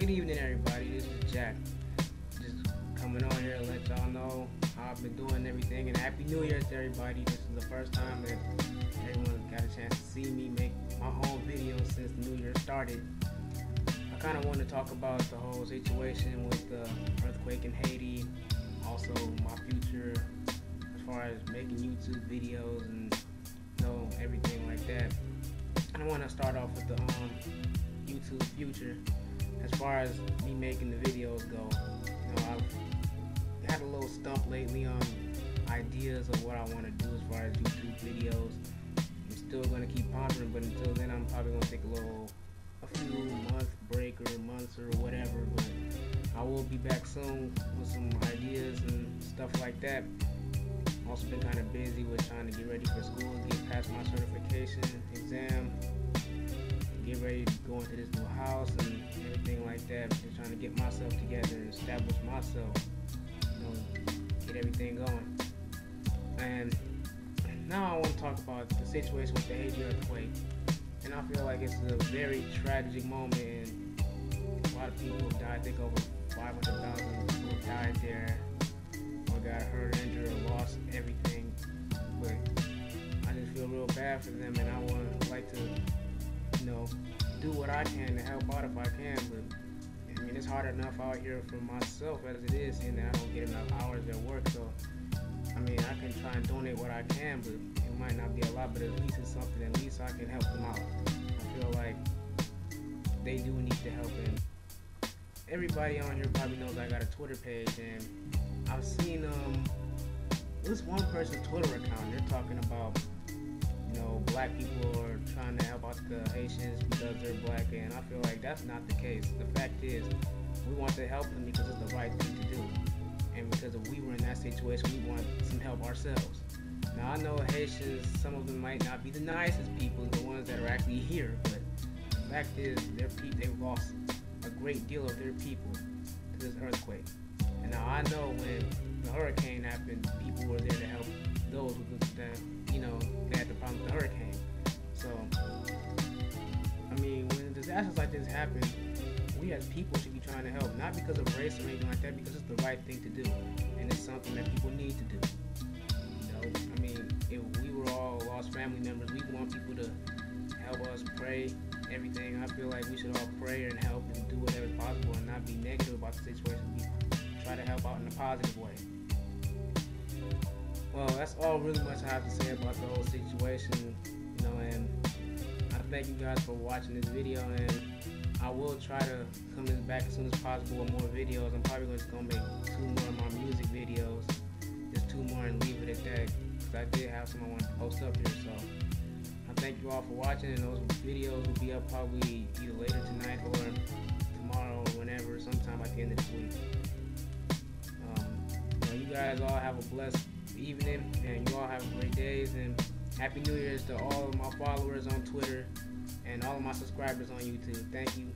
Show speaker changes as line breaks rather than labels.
Good evening, everybody. This is Jack. Just coming on here to let y'all know how I've been doing everything. And Happy New Year to everybody. This is the first time that everyone got a chance to see me make my own video since the New Year started. I kind of want to talk about the whole situation with the earthquake in Haiti, also my future as far as making YouTube videos and you know everything like that. I want to start off with the um, YouTube future as far as me making the videos go, you know, I've had a little stump lately on ideas of what I want to do as far as YouTube videos. I'm still going to keep pondering, but until then, I'm probably going to take a little, a few month break or months or whatever. But I will be back soon with some ideas and stuff like that. Also been kind of busy with trying to get ready for school, get past my certification exam, get ready to go into this new house and everything like that. Just trying to get myself together and establish myself, you know, get everything going. And now I want to talk about the situation with the Haiti earthquake. And I feel like it's a very tragic moment and a lot of people died. I think over 500,000 people died there or got hurt, injured, or lost everything. But I just feel real bad for them and I would do what I can to help out if I can. But I mean, it's hard enough out here for myself as it is, and I don't get enough hours at work. So, I mean, I can try and donate what I can, but it might not be a lot. But at least it's something. At least I can help them out. I feel like they do need the help, and everybody on here probably knows I got a Twitter page, and I've seen um this one person's Twitter account. They're talking about you know, black people to help out the Haitians because they're black, and I feel like that's not the case. The fact is, we want to help them because it's the right thing to do, and because if we were in that situation, we want some help ourselves. Now I know Haitians, some of them might not be the nicest people, the ones that are actually here, but the fact is, their pe- they've lost a great deal of their people to this earthquake. And now I know when the hurricane happened, people were there disasters like this happen, we as people should be trying to help, not because of race or anything like that, because it's the right thing to do, and it's something that people need to do. You know, I mean, if we were all lost family members, we want people to help us pray, everything. I feel like we should all pray and help and do whatever is possible, and not be negative about the situation. We try to help out in a positive way. Well, that's all really much I have to say about the whole situation, you know, and thank you guys for watching this video, and I will try to come back as soon as possible with more videos. I'm probably just gonna make two more of my music videos, just two more and leave it at that, because I did have some I wanted to post up here, so I thank you all for watching, and those videos will be up probably either later tonight or tomorrow or whenever, sometime at the end of this week. Um, you, know, you guys all have a blessed evening and you all have great days and happy new year's to all of my followers on twitter and all of my subscribers on youtube. Thank you